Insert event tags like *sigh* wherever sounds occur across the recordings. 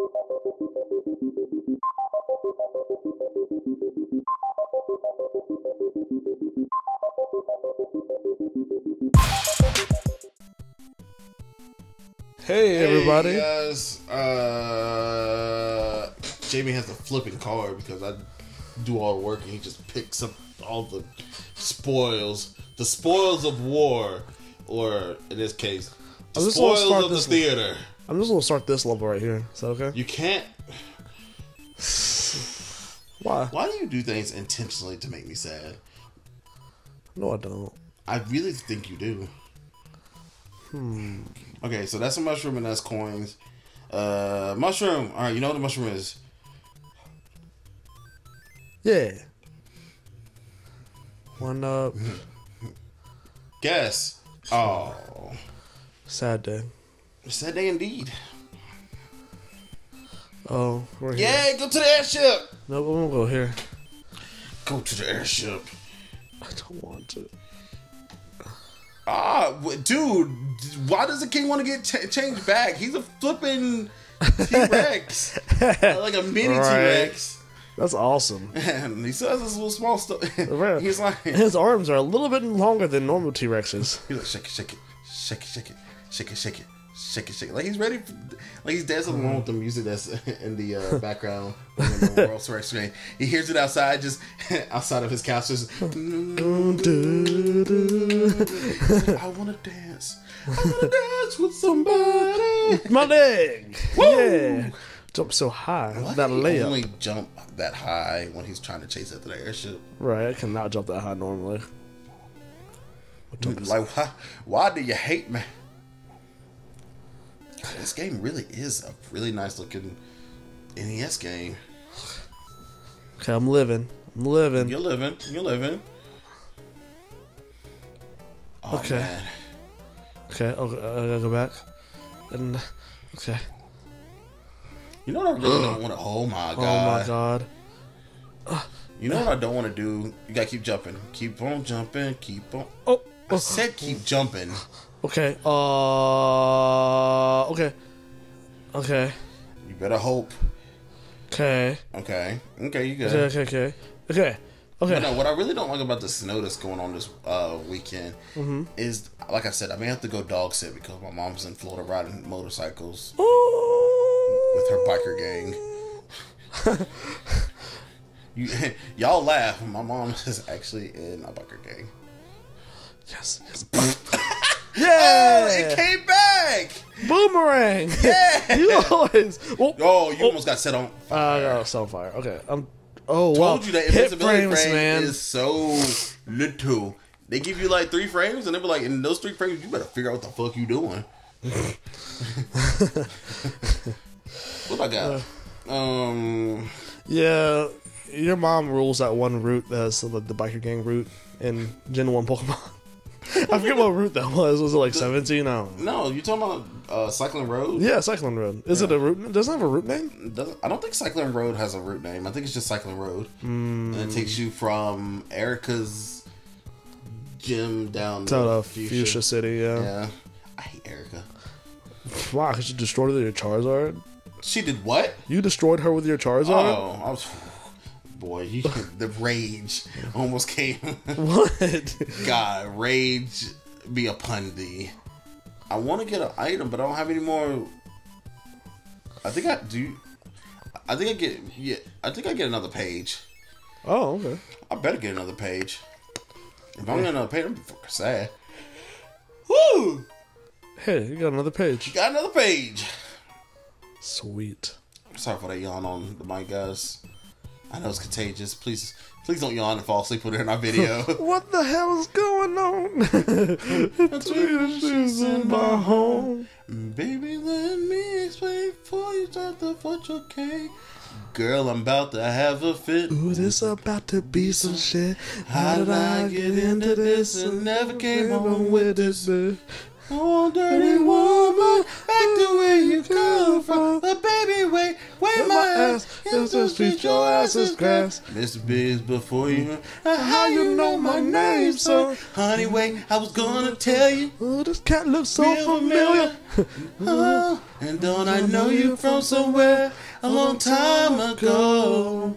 Hey everybody. Hey guys, uh, Jamie has a flipping car because I do all the work and he just picks up all the spoils, the spoils of war, or in this case, the I'm just gonna spoils of the theater. I'm just gonna start this level right here. Is that okay? You can't. *sighs* Why? Why do you do things intentionally to make me sad? No, I don't. I really think you do. Hmm. Okay, so that's a mushroom and that's coins. Uh, mushroom. All right, you know what a mushroom is. Yeah. One up. *laughs* Guess. Oh, Sad day. Sad day indeed. Oh, we're here. Yeah, go to the airship. No, I'm gonna go here. Go to the airship. I don't want to. Ah, dude, why does the king want to get ch- changed back? He's a flipping T Rex, *laughs* like a mini T Rex. That's awesome. *laughs* And he has this little small stuff. *laughs* He's like, His arms are a little bit longer than normal T Rexes. he's like, shake it, shake it, shake it, shake it, shake it, shake it, shake it, shake it. Like he's ready, for, like he's dancing along with the music that's *laughs* in the uh, *laughs* background in the World Series. He hears it outside, just *laughs* outside of his couch. Just, I want to dance. I want to dance with somebody. My leg. Woo! Yeah. Jump so high. Why that layup. only jump that high when he's trying to chase after the airship? Right. I cannot jump that high normally. Like, why, why do you hate me? This game really is a really nice looking NES game. Okay, I'm living. I'm living. You're living. You're living. Oh, Okay. Man. Okay, okay, I gotta go back. And okay. You know what I really don't *gasps* want to. Oh, oh my god. Oh my god. You know what I don't want to do? You gotta keep jumping. Keep on jumping. Keep on. Oh. I said keep jumping. *laughs* Okay. Uh. Okay. Okay. You better hope. Okay. Okay. Okay, you good. Okay. Okay. Okay. Okay. Okay. no, what I really don't like about the snow that's going on this uh, weekend Mm-hmm. is, like I said, I may have to go dog sit because my mom's in Florida riding motorcycles with her biker gang. *laughs* You, *laughs* y'all laugh. My mom is actually in a biker gang. Yes. yes. *laughs* Oh, yeah. it came back! Boomerang. *laughs* Yeah! you always. Oh. Oh, you almost got set on I fire. got set on fire. Okay. I'm. Oh told wow. you that Hit invincibility frames, frame man. is so little. They give you like three frames, and they be like, in those three frames, you better figure out what the fuck you doing. *laughs* what I got? Um, Yeah, your mom rules that one route that's the, the biker gang route in Gen 1 Pokemon. *laughs* I forget what route that was. Was it like 17? I no, you talking about uh, Cycling Road? Yeah, Cyclone Road. Is it a route? Doesn't have a route name? Doesn't, I don't think Cycling Road has a route name. I think it's just Cycling Road, and it takes you from Erika's gym down To uh, Fuchsia City, yeah. Yeah, I hate Erica. Wow, because you destroyed her with your Charizard? She did what? You destroyed her with your Charizard? Oh, I was. Boy, you, the rage almost came. *laughs* What? God, rage be upon thee. I want to get an item, but I don't have any more. I think I do. I think I get. Yeah, I think I get another page. oh, okay. I better get another page. If I'm getting another page, I'm fucking sad. Woo! Hey, you got another page. You got another page. Sweet. Sorry for that yawn on the mic, guys. I know it's contagious. Please, please don't yawn and fall asleep when they're in our video. *laughs* What the hell is going on? *laughs* She's in my home. Baby, let me explain before you start the fortune cake. Girl, I'm about to have a fit. Ooh, this about to be some shit. How did I get into this and never came home with this? Oh, dirty woman, back to where you come from. But baby, wait, wait, my ass. It's just treat your ass as grass. Mr. Biggs before you. Uh, how you know my name, son? Honey, wait, I was gonna tell you. Oh, this cat looks so Real familiar. *laughs* Oh, and don't I know you from somewhere a long time ago?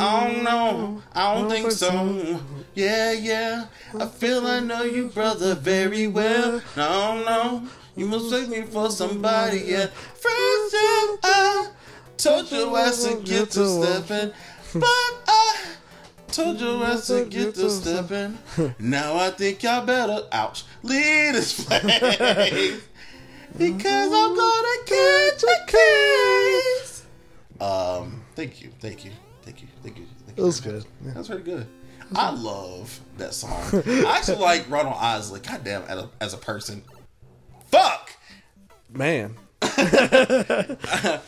I don't know, I don't think so. Yeah, yeah, I feel I know you, brother, very well. I don't you must take me for somebody, yeah. First I told your ass to get to stepping, but I told your ass to get to stepping. Now I think y'all better, ouch, leave this place. Because I'm gonna catch a case. Um, thank you, thank you, thank you, thank you. Thank It was good. Yeah. was pretty good. I love that song. I actually *laughs* like Ronald Isley. Goddamn, as a, as a person. Fuck. Man, *laughs* I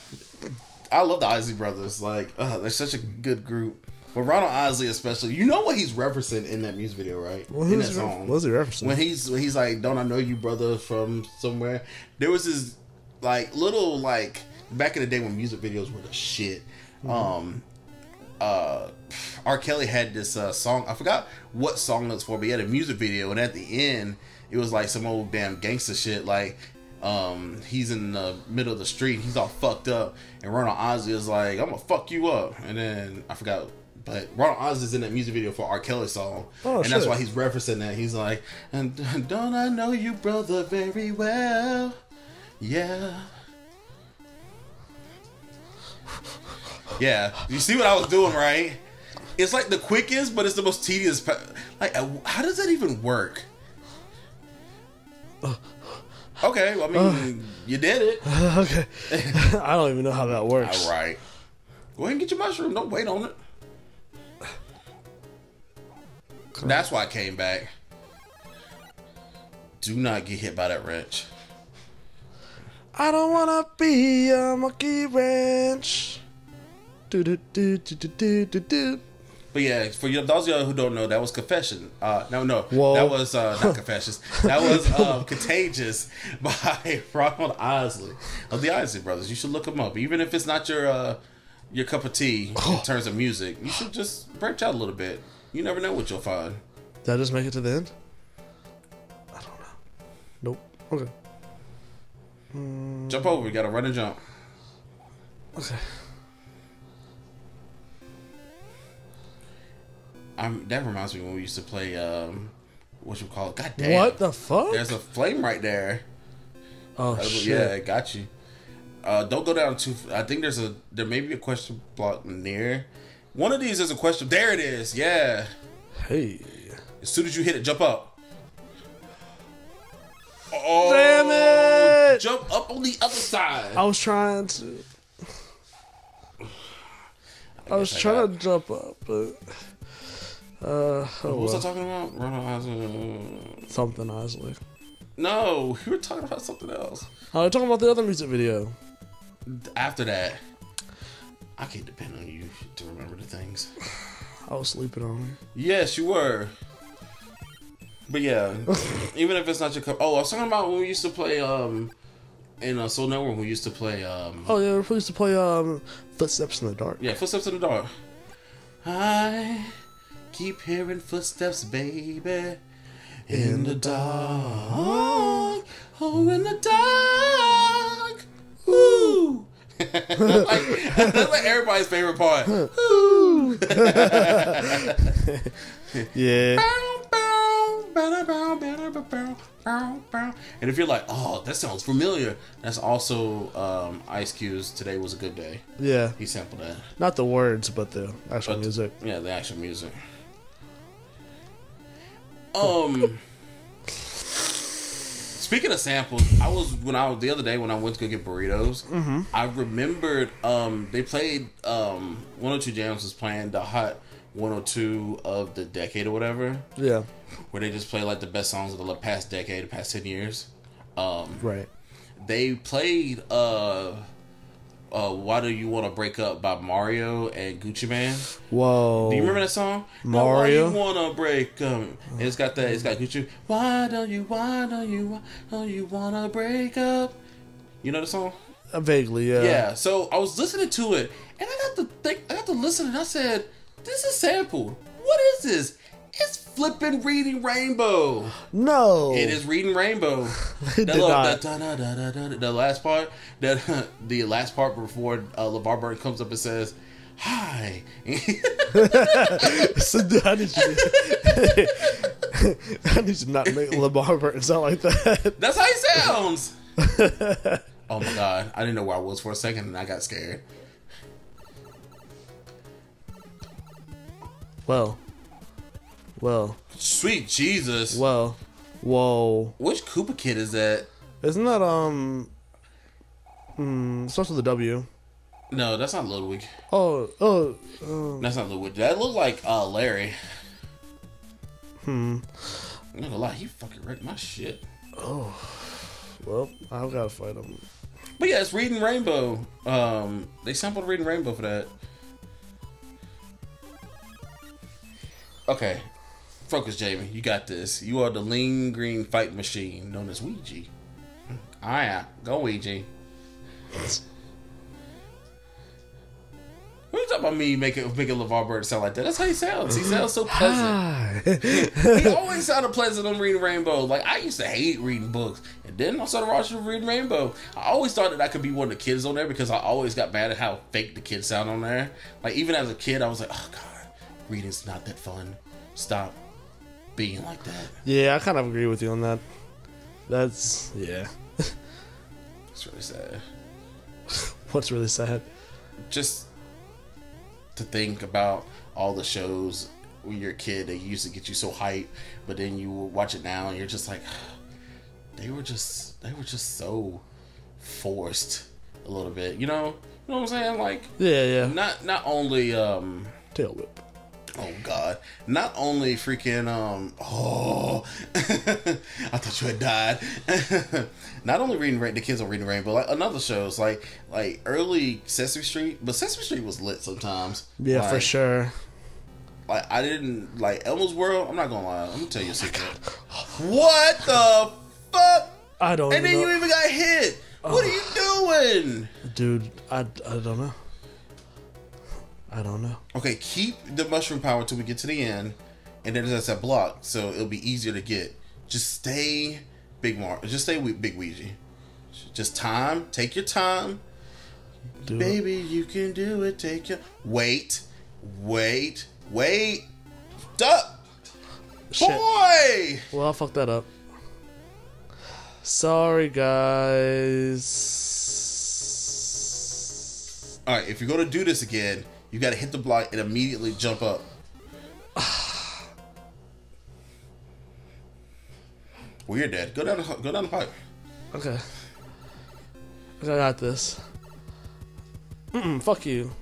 love the Isley brothers. Like, uh, they're such a good group. But Ronald Isley, especially, you know what he's referencing in that music video, right? what in that song. what was he referencing? when he's when he's like, "Don't I know you, brother, from somewhere?" There was this like little like back in the day when music videos were the shit. Um, uh, R. Kelly had this uh, song. I forgot what song it was for, but he had a music video, and at the end, it was like some old damn gangster shit. Like, um, he's in the middle of the street, he's all fucked up, and Ronald Ozzy is like, "I'm gonna fuck you up," and then I forgot. But Ronald Oz is in that music video for R. Kelly song, Oh, and that's why he's referencing that. He's like, "And don't I know you, brother, very well? Yeah." Yeah, you see what I was doing, right? It's like the quickest, but it's the most tedious. pa- Like, uh, how does that even work? Okay, well, I mean, you did it. *laughs* okay, I don't even know how that works. All right. Go ahead and get your mushroom. Don't wait on it. That's why I came back. Do not get hit by that wrench. I don't wanna be a monkey wrench. Do do do. But yeah, for you, those of y'all who don't know, that was Confession. Uh, no, no, Whoa. that was uh, not Confessions. That was *laughs* um, Contagious by *laughs* Ronald Isley of the Isley Brothers. You should look them up, even if it's not your uh, your cup of tea in terms of music. You should just branch out a little bit. You never know what you'll find. Did I just make it to the end? I don't know. Nope. Okay. Jump over. We got to run and jump. Okay. I'm, that reminds me when we used to play. Um, what you call it? God damn. What the fuck? There's a flame right there. oh Uh, shit. Yeah, got you. Uh, don't go down too. I think there's a there may be a question block near. One of these is a question. There it is. Yeah. Hey. As soon as you hit it, jump up. Oh, Damn it! Jump up on the other side. I was trying to. *sighs* I was I trying got- to jump up, but. Uh, oh What was I talking about? Ronald Isley. Something Isley. No, we were talking about something else. I was talking about the other music video. After that, I can't depend on you to remember the things. *sighs* I was sleeping on it. Yes, you were. But yeah, *laughs* even if it's not your cup. Oh, I was talking about when we used to play um in uh, Soul Network. We used to play um Oh yeah, we used to play um Footsteps in the Dark. yeah Footsteps in the Dark. I keep hearing footsteps, baby, in the dark. Oh, in the dark. Ooh. *laughs* like, that's like everybody's favorite part. Ooh. *laughs* Yeah. *laughs* And if you're like, oh, that sounds familiar, that's also um, Ice Cube's "Today Was a Good Day." Yeah. He sampled that. Not the words, but the actual But- music. Yeah, the actual music. Um. Speaking of samples, I was when I was the other day when I went to go get burritos. Mm-hmm. I remembered um, they played um, 102 Jams was playing the hot 102 of the decade or whatever, Yeah. where they just play like the best songs of the past decade, the past 10 years. Um, Right. they played uh, uh, "Why Do You Want to Break Up" by Mario and Gucci Mane. Whoa. Do you remember that song? Mario? Now, why you wanna break up? And it's got that. It's got Gucci. Why don't you? Why don't you? Why don't you wanna break up? You know the song? Uh, vaguely, yeah. Yeah. So I was listening to it, and I got to think. I got to listen and I said, "This is sampled. What is this? Flipping Reading Rainbow. No. It is Reading Rainbow. That little- da- da- da- the last part, that the last part before uh, LeVar Burton comes up and says, "Hi." So, I need you. To, I need to not make LeVar Burton sound like that. That's how he sounds. oh my god, I didn't know where I was for a second, and I got scared. Well, well, Sweet Jesus, well, whoa. which Koopa kid is that? Isn't that um? Hmm. Starts with a W. No, that's not Ludwig. Oh, oh, oh. That's not Ludwig. That looked like uh, Larry. Hmm. I'm not gonna lie, he fucking wrecked my shit. Oh. Well, I've got to fight him. But yeah, it's Reading Rainbow. Um, they sampled Reading Rainbow for that. Okay, focus, Jamie. You got this. You are the lean green fight machine known as Ouija. Right, go Ouija. What are you talking about me making making LeVar Burton sound like that? That's how he sounds. He sounds so pleasant. Ah. he always sounded pleasant on Reading Rainbow. Like I used to hate reading books, and then I started watching Reading Rainbow. I always thought that I could be one of the kids on there because I always got mad at how fake the kids sound on there. Like even as a kid, I was like, oh god, reading's not that fun. Stop being like that. yeah, I kind of agree with you on that. That's yeah. It's really sad. *laughs* What's really sad? Just to think about all the shows when you're a kid that used to get you so hyped, but then you watch it now and you're just like, *sighs* they were just they were just so forced a little bit. You know, you know what I'm saying? Like Yeah, yeah. not not only um Tail whip. Oh god, not only freaking um oh *laughs* I thought you had died. *laughs* not only reading the kids are reading Rainbow, like another shows like like early Sesame Street, but Sesame Street was lit sometimes. Yeah, for sure. like I didn't like Elmo's World. I'm not gonna lie. I'm gonna tell you a secret. What the fuck? I don't. And then even you even got hit. What are you doing? dude. I, I don't know. I don't know. Okay, keep the mushroom power till we get to the end, and then that's that block, so it'll be easier to get. Just stay big Mar. Just stay with Big Ouija. Just time. Take your time, Dude, baby. You can do it. Take your wait, wait, wait. Stop, Shit. boy. Well, I fucked that up. Sorry, guys. All right, if you're gonna do this again, you got to hit the block and immediately jump up. *sighs* well, you're dead. Go down. The, go down the pipe. Okay. I got this. Mm, fuck you.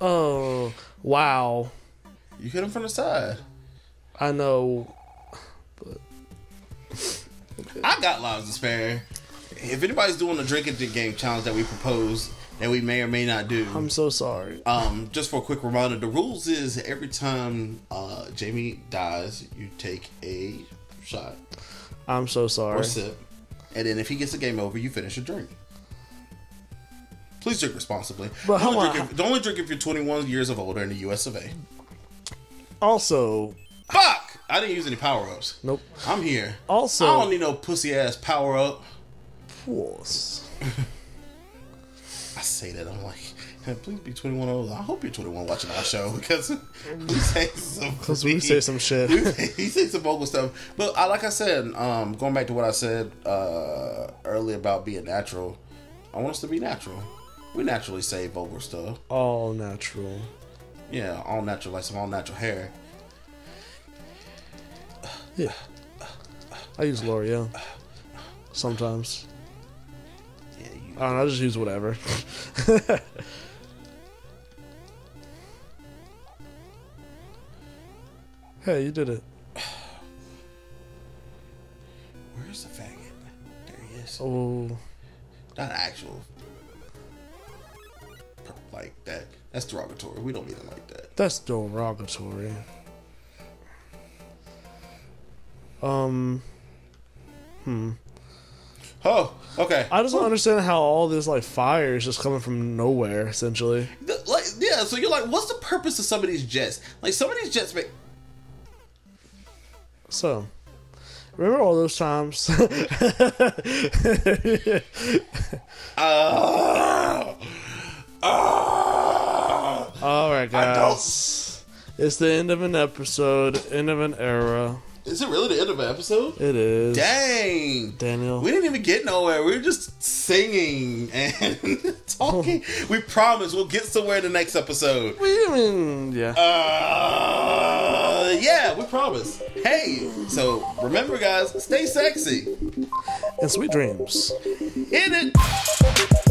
Oh, wow. You hit him from the side. I know. But I got lives to spare. If anybody's doing the drinking game challenge that we propose, that we may or may not do, I'm so sorry. um, just for a quick reminder, the rules is every time uh, Jamie dies, you take a shot I'm so sorry. or sip, and then if he gets the game over, you finish a drink. Please drink responsibly. But don't, hold drink if, don't only drink if you're 21 years of older in the U.S. of A. Also, Fuck! I didn't use any power ups. nope. I'm here. Also, I don't need no pussy ass power up. Puss. *laughs* Say that I'm like, "Hey, please be 21 or older. I hope you're 21 watching our show because *laughs* we say some *laughs* Because we say some shit. he said some vocal stuff, but I like I said, um, going back to what I said uh, earlier about being natural. I want us to be natural. We naturally say vulgar stuff. All natural. Yeah, all natural, like some all natural hair. Yeah. I use L'Oreal. Sometimes. I don't know, I just use whatever. *laughs* hey, you did it. Where's the faggot? There he is. Oh, Not actual. Like that. That's derogatory. We don't mean it like that. that's derogatory. Um, hmm. Oh, okay. I just don't understand how all this like fire is just coming from nowhere. Essentially, The- like yeah. So you're like, what's the purpose of some of these jets? Like some of these jets make. So, remember all those times? Uh, *laughs* uh, all right, guys. It's the end of an episode, end of an era. Is it really the end of an episode? It is. Dang. Daniel. We didn't even get nowhere. We were just singing and *laughs* talking. *laughs* we promise we'll get somewhere in the next episode. We, mean, yeah. Uh, yeah, we promise. Hey, so remember, guys, stay sexy. and sweet dreams. Hit it.